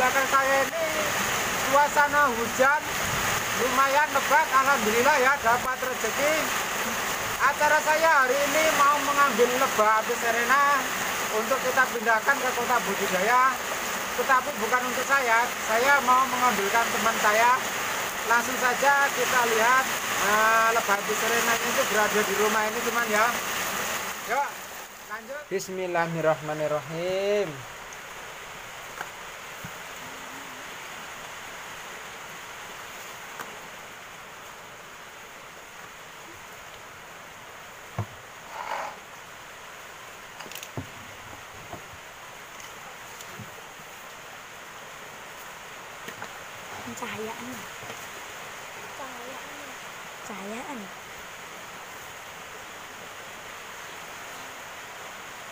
belakang saya ini suasana hujan lumayan lebat. Alhamdulillah ya dapat rezeki. Acara saya hari ini mau mengambil lebah api serena untuk kita pindahkan ke kota budidaya. Tetapi bukan untuk saya, saya mau mengambilkan teman saya. Langsung saja kita lihat uh, lebah api serena itu berada di rumah ini cuman ya. Yuk, lanjut. Bismillahirrahmanirrahim. Cahayaan. Cahayaan.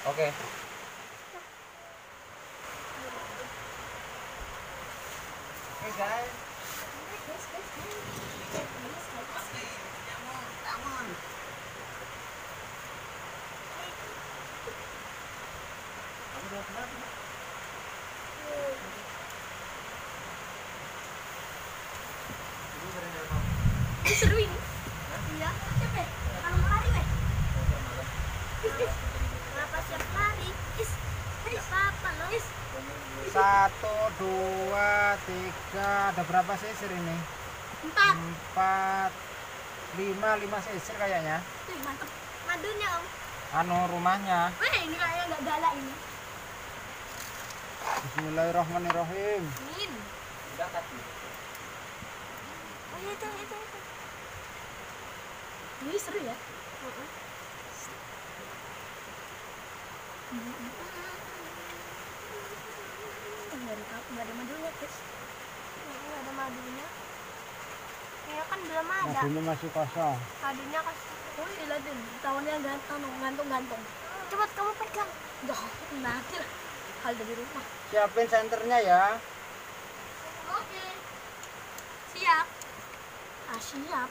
Oke. okay seru ini. Iya. Siapa? Kalau mau lari, weh. Kenapa siap lari? Is. Is. Papa lo. Is. Satu, dua, tiga. Ada berapa sisir ini? Empat. Empat, lima, lima sisir kayaknya. Tuh, mantap. Madunya, Om. Anu rumahnya. Weh, ini kayaknya nggak galak ini. Bismillahirrahmanirrahim. Min. Oh, iya, itu, itu, itu. Ini seru ya? Nggak ada, nggak ada madunya, guys. Nggak ada madunya. Ya kan belum ada. Mobilnya masih kosong. Madunya kan. Oh iya Din. Tawonnya gantung, gantung-gantung. Cepat kamu pegang. Dah, nanti lah. Hal dari rumah. Siapin senternya ya. Oke. Siap. Ah, siap.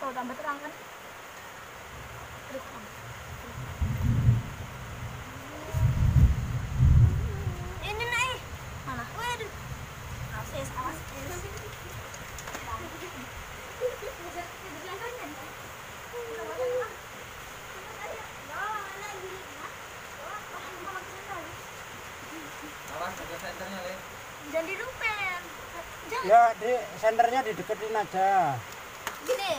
Kalau tambah terang kan. Terus terang. Ini nih. Mana? Waduh. Awas, awas. Jangan. Jangan. Ya, di senternya dideketin aja. Gini.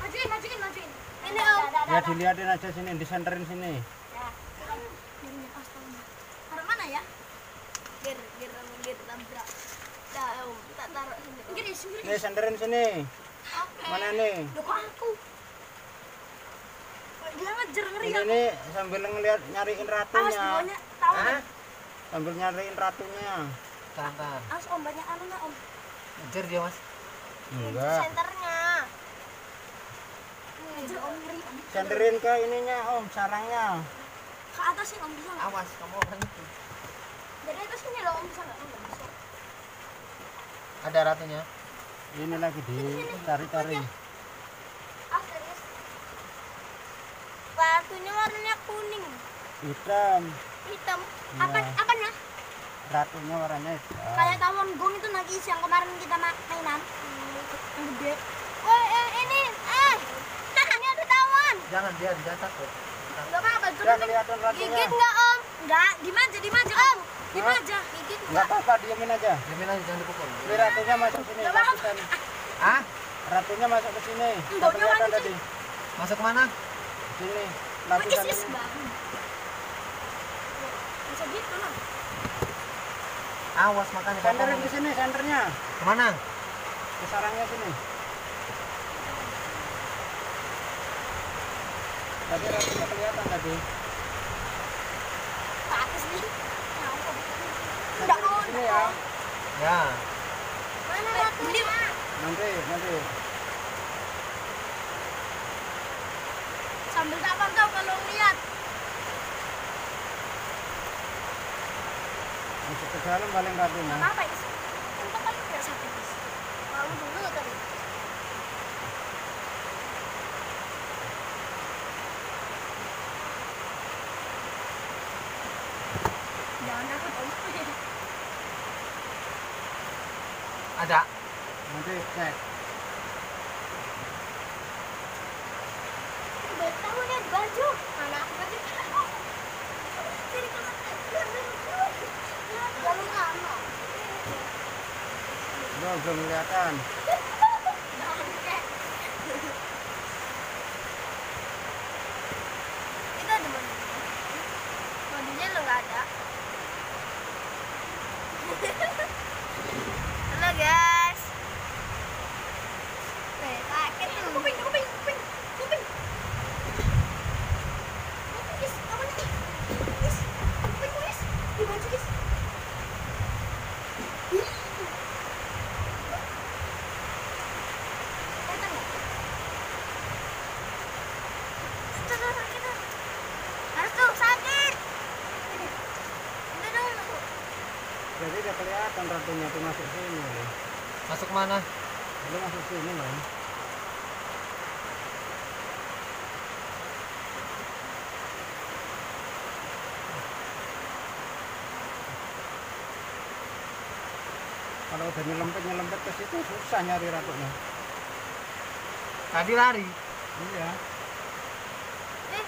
Majuin, majuin, majuin. Ini om. Ya dilihatin aja sini, disenterin sini. Taruh mana ya? Biar, biar, biar tabrak. Dah, om. Tak taruh sini. Gini, sini. Nih senterin sini. Oke. Mana nih? Loh, kok aku? Dia ngejar ngeri Ini nih sambil ngeliat nyariin Awas ratunya. bawahnya tahu. Hah? Sambil nyariin ratunya. Tahan, Awas om banyak anunya om. Ngejar dia mas. Enggak. Senternya. Senterin ke ininya Om, sarangnya. Ke atas sih om bisa? Awas kamu orang itu. Dari atas sini loh om bisa nggak? Ada ratunya. Ini lagi dicari-cari. Ah serius. Batunya warnanya kuning, Hitam. hitam. Iya. Apa apanya? Ratunya warnanya hitam. Kayak tawon gong itu nagis yang kemarin kita ma- mainan. Yang gede. Oh eh, ini eh. ini ada tawon. Jangan dia dia takut. Enggak apa-apa, kelihatan ratunya. Gigit enggak om? Aja, diem aja om. Aja. Gigit Enggak enggak? apa-apa, diemin aja. Diamin aja jangan dipukul. Ini ratunya masuk sini. Nggak apa-apa. Ah? Ratunya masuk ke sini. Enggak, Nggak kelihatan mancing. tadi. Masuk ke mana? Sini. Is Lapisan is ini. Bisa gitu loh. Awas Senterin mau- ke sini, senternya. Ke mana? Ke sarangnya sini. Tadi ratunya kelihatan tadi. Patis nih. Senterin ke sini ya. Ya. Mana ratunya? Nanti, nanti. Sambil tak pantau kalau lihat. Masuk ke dalam paling ratunya. Apa-apa is. Untuk kali nggak sakit is. Malu dulu tadi. Ada. Nanti cek. Tahu baju. Mana baju? Belum kelihatan. Itu ada mana? Mobilnya lo nggak ada. Halo guys. Eh, sakit tuh. Kuping, kuping, kuping, kuping. Kuping, guys. Apa nih? Guys, kuping, guys. Di baju, guys. Kelihatan nggak? Tuh, tuh, sakit tuh. Harus tuh, sakit. Udah dong, tuh. Jadi udah kelihatan ratunya tuh masuk sini. Masuk mana? Lu masuk sini loh. Kalau udah nyelempet nyelempet ke situ susah nyari ratunya. Tadi lari. Iya. Eh.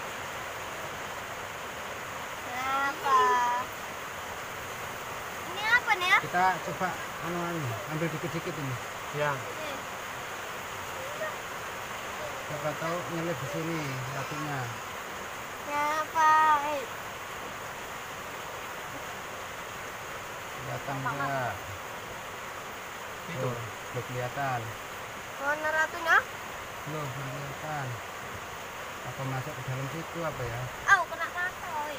Kenapa? Ini apa nih ya? Kita coba anu anu ambil dikit-dikit ini. Ya. Eh, Siapa tahu nyelip di sini ratunya. Kenapa? Eh, Kelihatan enggak? Itu. Tuh, belum kelihatan. Mana ratunya? Belum belum kelihatan. Apa masuk ke dalam situ apa ya? Oh, kena mata, oi.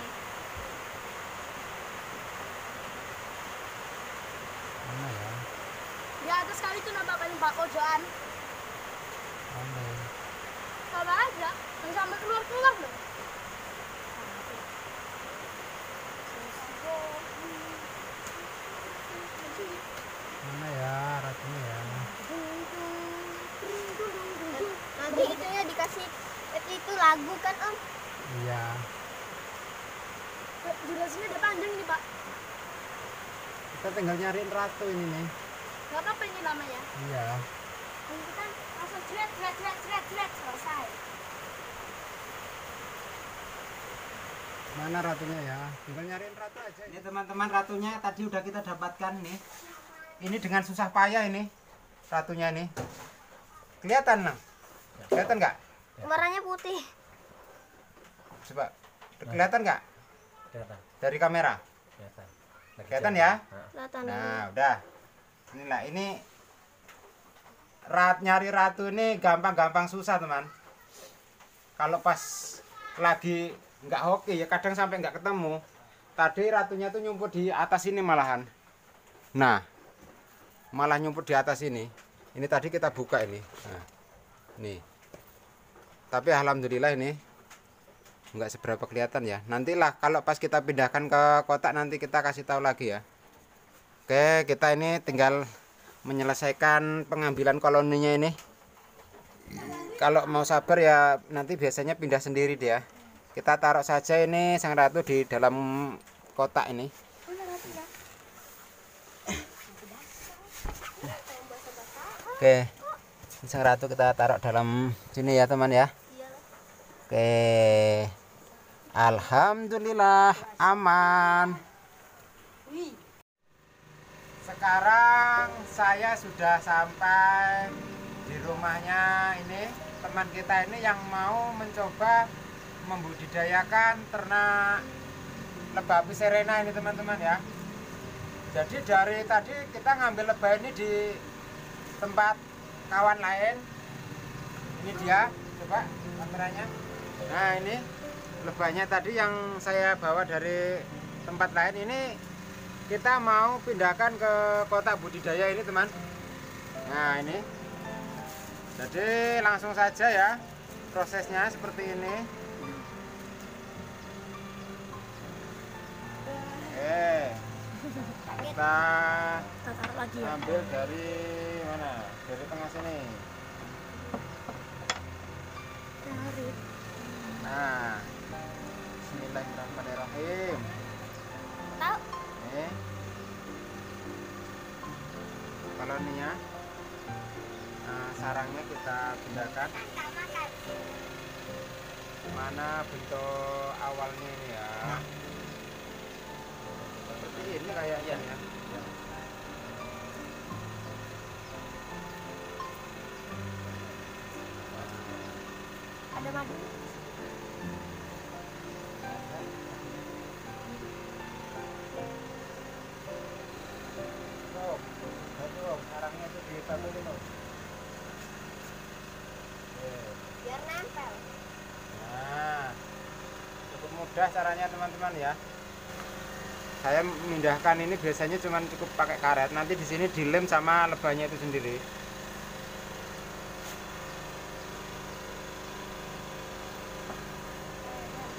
Mana ya? Di atas kali itu nampak paling pak pojokan. Mana ya? Coba aja, nggak sampai keluar keluar loh. Mana ya ratunya ya? Nanti itu dikasih itu lagu kan om? Iya. Durasinya udah panjang nih pak. Kita tinggal nyariin ratu ini nih. Gak apa-apa ini namanya. Iya. Dan kita langsung jret jret jret jret jret selesai. Mana ratunya ya? Tinggal nyariin ratu aja. Ini teman-teman ratunya tadi udah kita dapatkan nih. Ini dengan susah payah ini ratunya nih. Kelihatan nang? Kelihatan nggak? Warnanya putih. Coba. Kelihatan nggak Kelihatan. dari kamera? Kelihatan. Kelihatan ya? Kelihatan Nah, udah. Inilah ini rat nyari ratu ini gampang-gampang susah, teman. Kalau pas lagi nggak hoki ya kadang sampai nggak ketemu. Tadi ratunya tuh nyumput di atas ini malahan. Nah, malah nyumput di atas ini. Ini tadi kita buka ini. Nah, nih. Tapi alhamdulillah ini nggak seberapa kelihatan ya. Nantilah kalau pas kita pindahkan ke kotak nanti kita kasih tahu lagi ya. Oke, kita ini tinggal menyelesaikan pengambilan koloninya ini. Kalau mau sabar ya nanti biasanya pindah sendiri dia. Kita taruh saja ini sang ratu di dalam kotak ini. Oke, sang ratu kita taruh dalam sini ya teman ya. Oke, alhamdulillah aman. Sekarang saya sudah sampai di rumahnya ini teman kita ini yang mau mencoba membudidayakan ternak lebah api serena ini teman-teman ya. Jadi dari tadi kita ngambil lebah ini di tempat kawan lain. Ini dia, coba kameranya. Nah ini lebahnya tadi yang saya bawa dari tempat lain. Ini kita mau pindahkan ke kotak budidaya ini teman. Nah ini. Jadi langsung saja ya prosesnya seperti ini. Oke. Kita lagi ambil dari mana? Dari tengah sini. Tarik. Nah Bismillahirrahmanirrahim Tahu? Nih. Kalau ininya nah, sarangnya kita pindahkan mana bentuk awalnya ini ya seperti ini kayaknya ya Ada madu. Mudah caranya teman-teman ya. Saya memindahkan ini biasanya cuma cukup pakai karet. Nanti di sini dilem sama lebahnya itu sendiri.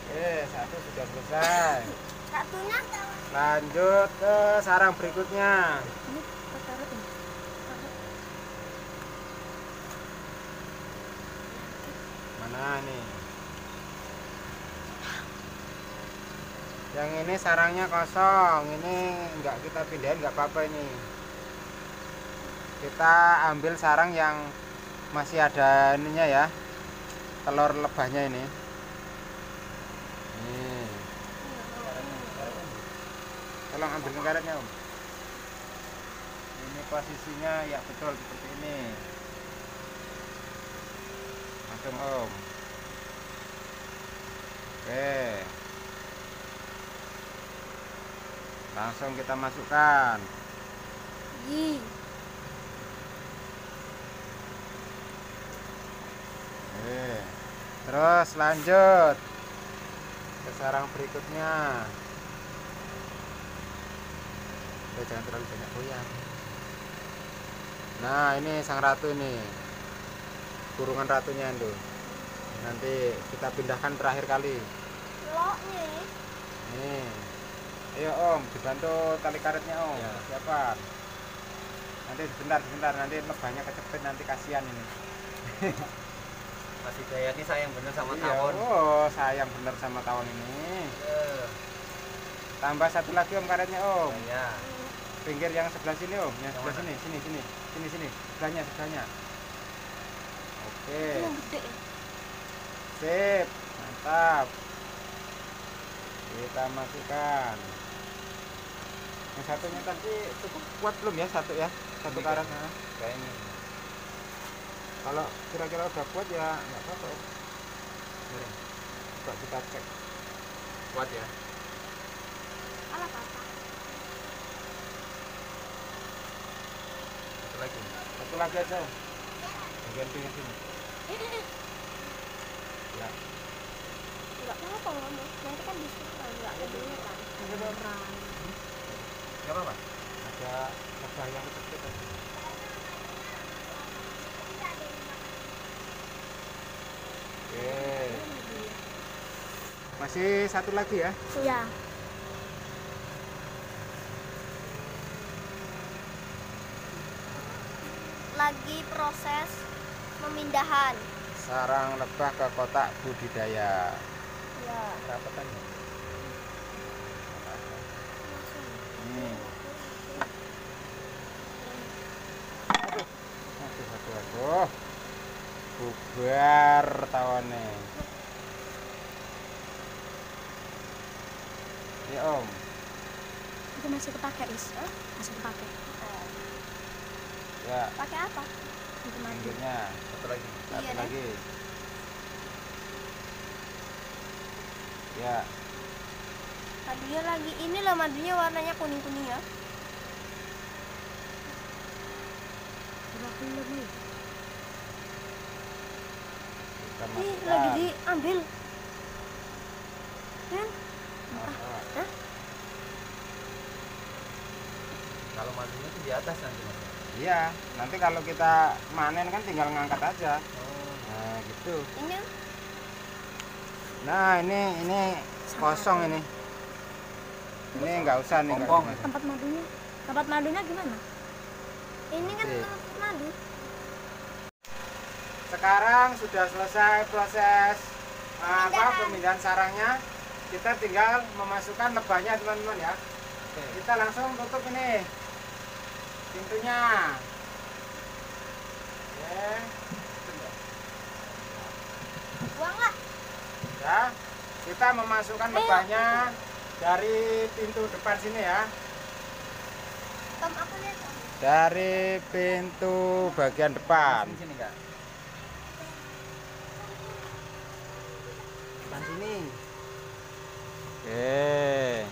Oke, satu sudah selesai. Satunya Lanjut ke sarang berikutnya. Mana nih? Yang ini sarangnya kosong. Ini enggak kita pindahin enggak apa-apa ini. Kita ambil sarang yang masih ada ininya ya. Telur lebahnya ini. Tolong ambilkan karetnya, Om. Ini posisinya ya betul seperti ini. Langsung, Om. Oke. Langsung kita masukkan. Ih, Oke. Terus lanjut ke sarang berikutnya. Oke, jangan terlalu banyak goyang. Nah, ini sang ratu ini. Kurungan ratunya itu. Nanti kita pindahkan terakhir kali. lo nih. Nih. Ayo Om, dibantu tali karetnya Om. Ya. Siapa? Nanti sebentar, sebentar. Nanti lebahnya kecepit nanti kasihan ini. Masih gaya ini sayang bener sama Iya, tawon. Oh, sayang bener sama tawon ini. Eh, Tambah satu lagi Om karetnya Om. ya. Pinggir yang sebelah sini Om, yang sebelah sini, sini, sini, sini, sini, sebelahnya, sebelahnya. Oke, gede ya. sip, mantap. Kita masukkan. Yang satunya tadi cukup kuat belum ya satu ya, satu Ini karet. kan? Kayak ini. Kalau kira-kira udah kuat ya nggak apa-apa. Coba kita cek. Kuat ya. Apa? Satu lagi. Satu lagi aja. Bagian pinggir sini. Ya. Enggak apa-apa ngomong. Nanti kan disuka enggak kedengeran. Kedengeran. Gak apa-apa. Ada lebah yang kecil tadi. Oke. Masih satu lagi ya. Iya. Lagi proses pemindahan. Sarang lebah ke kotak budidaya. Ya. Berapa kan? Ini. Aduh, aduh, aduh, aduh. Bubar tawane. Ini Om. Itu masih kepake, Is. Masih kepake. Ya, Pakai apa? Untuk mandi. pinggirnya Satu lagi. satu Iya, deh. Ya, Madunya lagi ini loh madunya warnanya kuning kuning ya. kita Ih, masukkan. lagi diambil. Kan? Hah? Kalau madunya tuh di atas nanti mas. Iya, nanti kalau kita manen kan tinggal ngangkat aja. Oh. Nah, gitu. Ini Nah, ini ini kosong ini. Ini nggak usah nih tempat madunya. Tempat madunya gimana? Ini kan Oke. tempat madu. Sekarang sudah selesai proses uh, apa Pemindahan. pemindahan sarangnya. Kita tinggal memasukkan lebahnya teman-teman ya. Oke. Kita langsung tutup ini pintunya. Oke. Buang lah. Ya, kita memasukkan lebahnya dari pintu depan sini ya. Dari pintu bagian depan. Depan sini. Oke.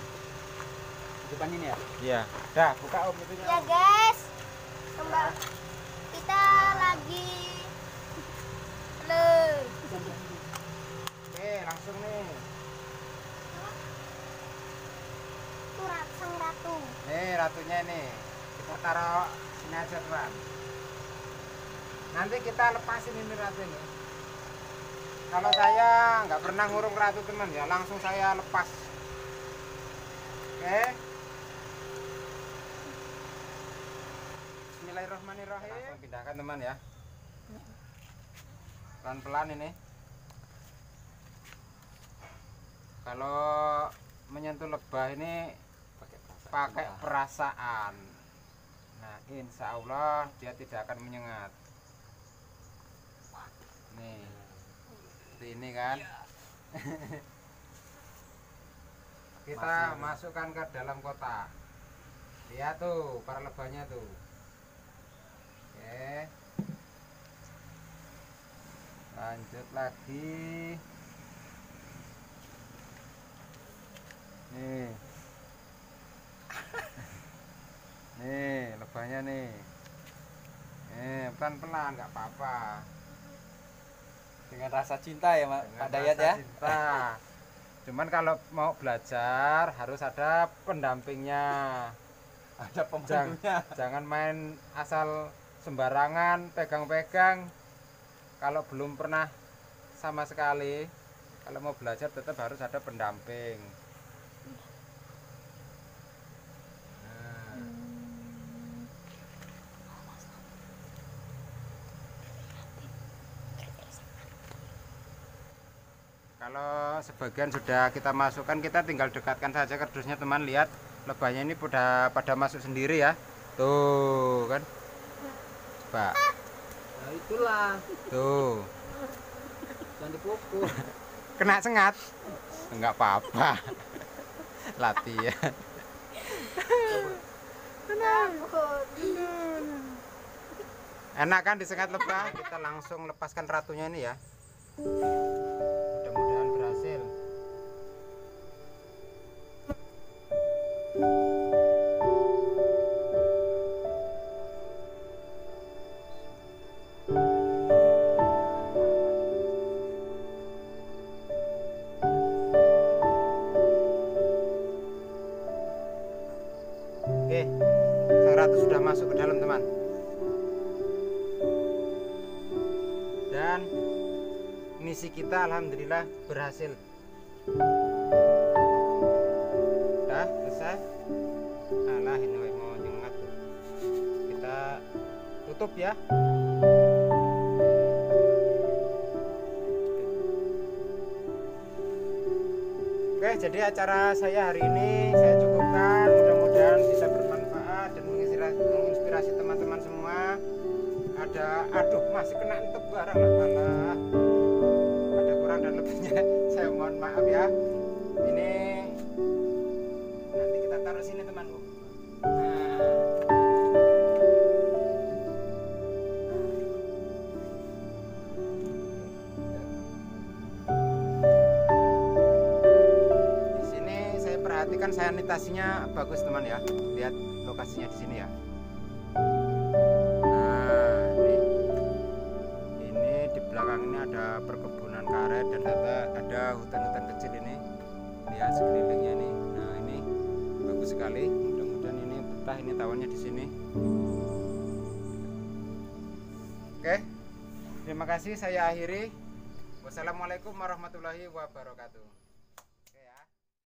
Depan ini ya. Iya. Dah, buka Om pintunya. Ya guys, kembali kita lagi le Oke, langsung nih. turat sang ratu. Nih ratunya nih. Kita taruh sini aja, Tuan. Nanti kita lepasin ini ratu ini. Kalau saya nggak pernah ngurung ratu teman ya, langsung saya lepas. Oke. Bismillahirrahmanirrahim. Langsung pindahkan teman ya. Pelan-pelan ini. Kalau menyentuh lebah ini pakai perasaan. Nah, insya Allah dia tidak akan menyengat. Nih, seperti ini kan. Kita masukkan ke dalam kotak. Lihat tuh para lebahnya tuh. Oke. Lanjut lagi. Nih. Nih, lebahnya nih. Nih, pelan-pelan nggak apa-apa. Dengan rasa cinta ya Mak Pak Dayat ya. cinta. Cuman kalau mau belajar harus ada pendampingnya. Ada Jangan, pembantunya. jangan main asal sembarangan pegang-pegang. Kalau belum pernah sama sekali, kalau mau belajar tetap harus ada pendamping. Kalau sebagian sudah kita masukkan, kita tinggal dekatkan saja kardusnya teman. Lihat lebahnya ini pada pada masuk sendiri ya. Tuh kan. Coba. Nah itulah. Tuh. Jangan dipukul. Kena sengat. Enggak apa-apa. Latihan. Enak kan disengat lebah? Kita langsung lepaskan ratunya ini ya. Berhasil. Udah selesai. Alah ini mau nyengat. Kita tutup ya. Oke, jadi acara saya hari ini saya cukupkan. Mudah-mudahan bisa bermanfaat dan menginspirasi teman-teman semua. Ada, aduh masih kena entuk barang lah, lebihnya. Saya mohon maaf ya. Ini nanti kita taruh sini temanku. Nah. Di sini saya perhatikan sanitasinya bagus teman ya. Lihat lokasinya di sini ya. Karet dan ada ada hutan-hutan kecil ini. Lihat sekelilingnya nih. Nah, ini bagus sekali. Mudah-mudahan ini betah ini tawonnya di sini. Oke. Terima kasih saya akhiri. Wassalamualaikum warahmatullahi wabarakatuh.